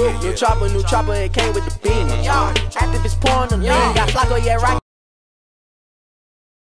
New chopper, new chopper, it came with the beam. Active is pouring the lean. Got Flacco, yeah, rock